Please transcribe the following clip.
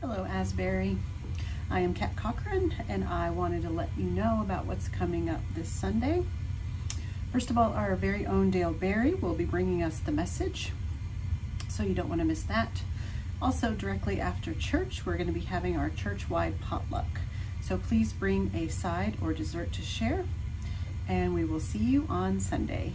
Hello, Asbury. I am Kat Cochran, and I wanted to let you know about what's coming up this Sunday. First of all, our very own Dave Berry will be bringing us the message, so you don't want to miss that. Also, directly after church, we're going to be having our church-wide potluck. So please bring a side or dessert to share, and we will see you on Sunday.